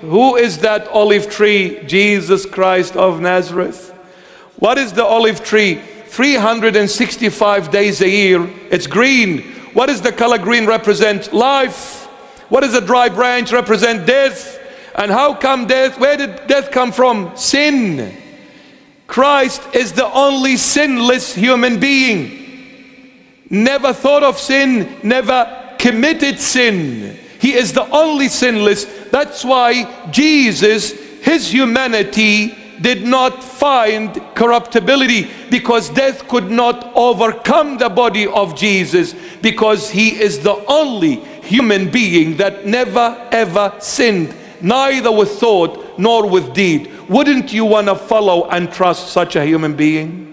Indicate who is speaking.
Speaker 1: Who is that olive tree? Jesus Christ of Nazareth. What is the olive tree? 365 days a year. It's green. What does the color green represent? Life. What does the dry branch represent? Death. And how come death? Where did death come from? Sin. Christ is the only sinless human being. Never thought of sin, never committed sin. He is the only sinless. That's why Jesus, his humanity, did not find corruptibility because death could not overcome the body of Jesus because he is the only human being that never ever sinned, neither with thought nor with deed. Wouldn't you want to follow and trust such a human being?